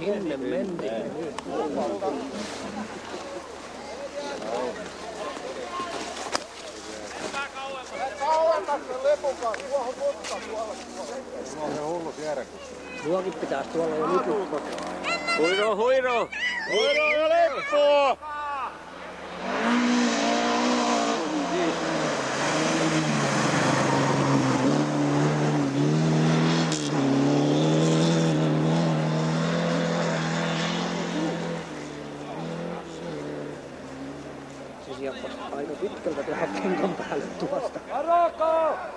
Sinne mentiin tuolla. Tuokin pitäisi tuolla jo nyt. Huiro, huiro! Huiro, ole! Se sieppasi aika pitkältä tehdä kenkan päälle tuosta. Varokaa!